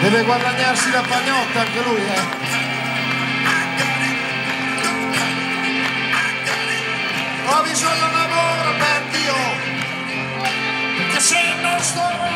Deve guadagnarsi la pagnotta anche lui, eh. Ho bisogno d'amore per Dio, che se non sto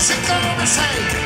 She come and